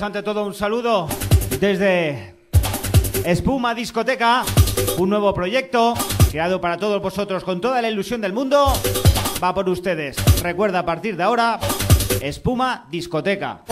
Ante todo un saludo desde Espuma Discoteca, un nuevo proyecto creado para todos vosotros con toda la ilusión del mundo. Va por ustedes. Recuerda a partir de ahora, Espuma Discoteca.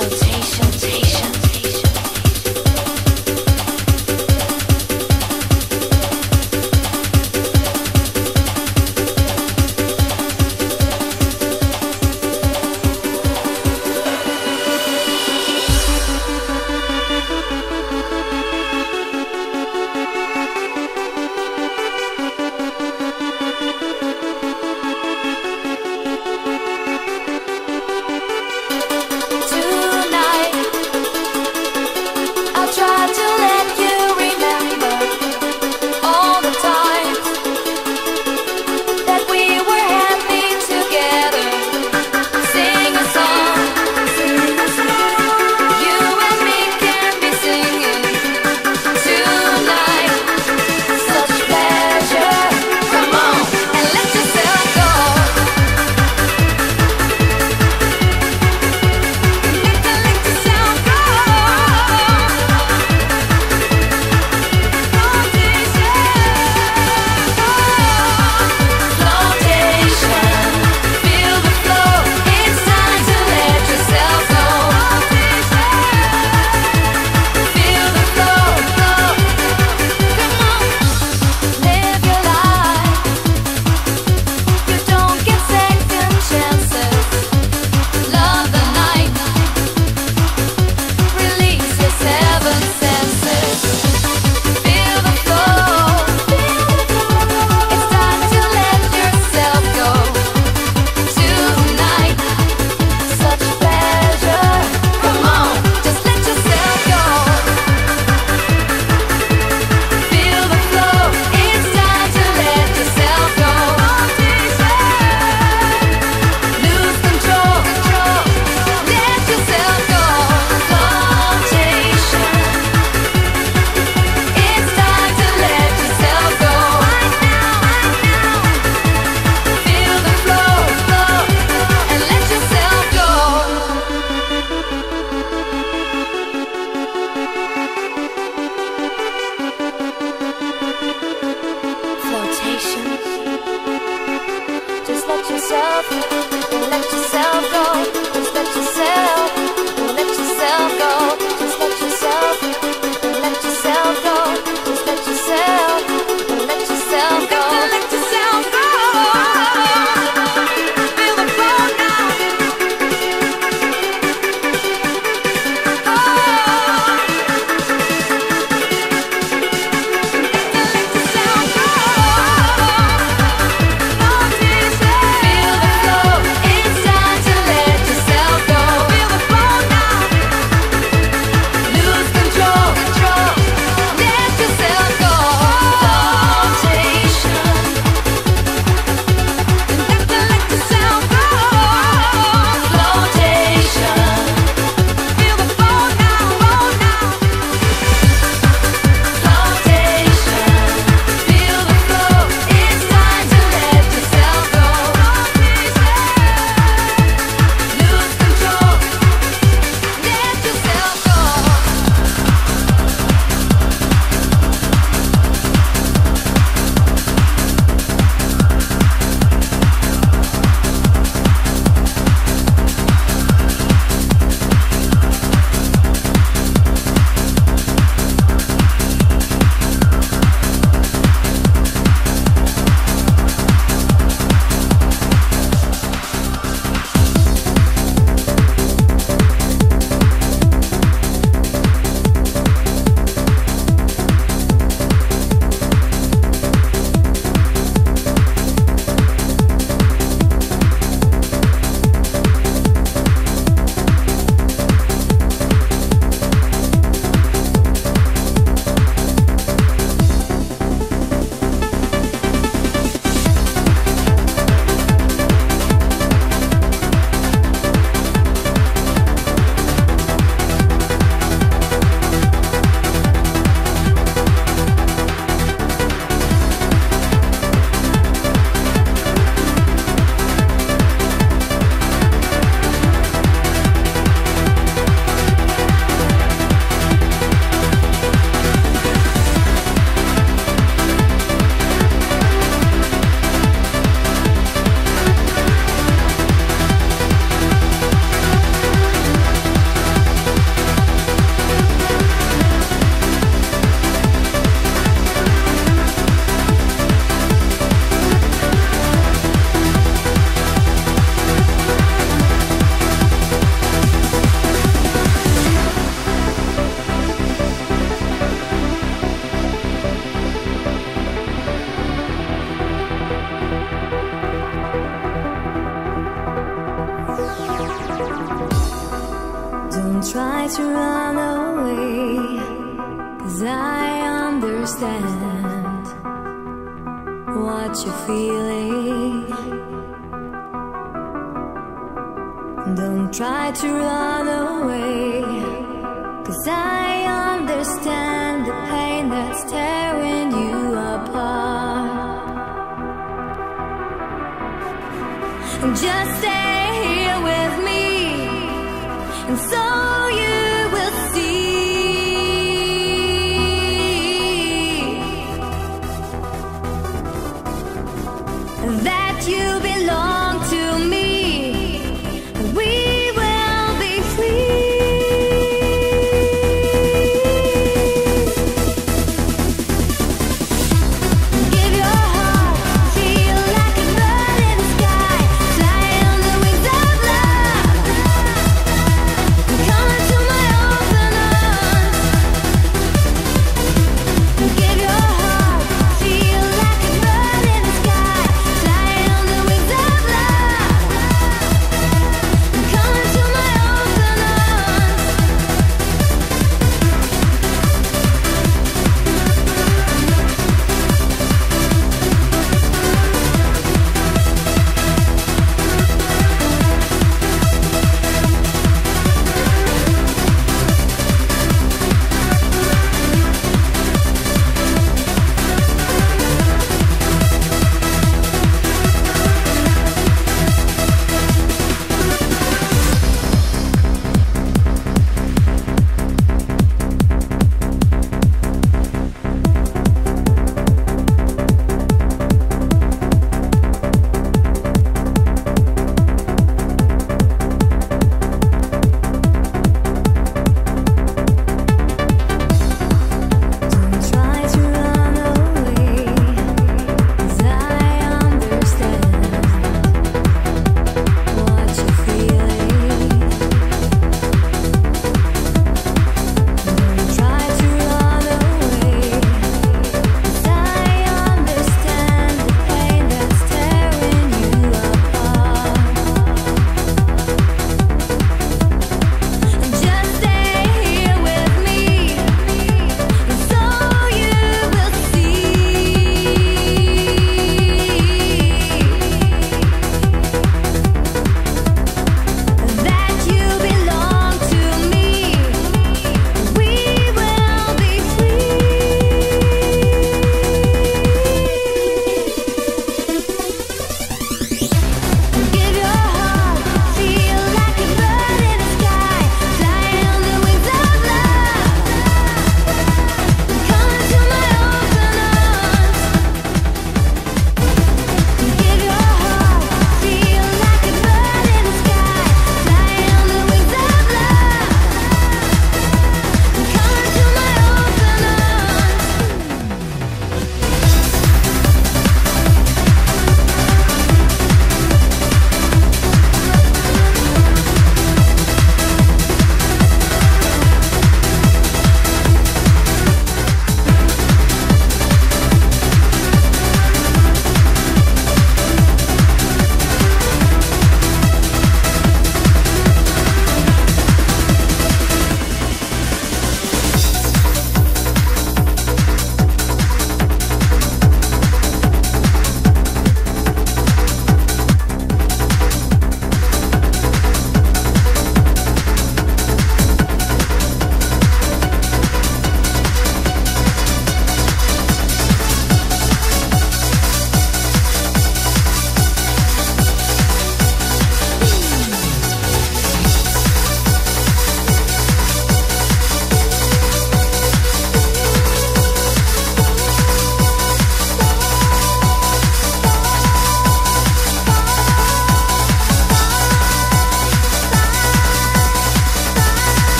To run away, cause I understand what you're feeling. Don't try to run I understand the pain that's tearing you apart. Just stay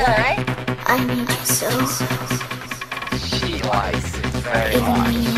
alright? I need you so. She likes it very much.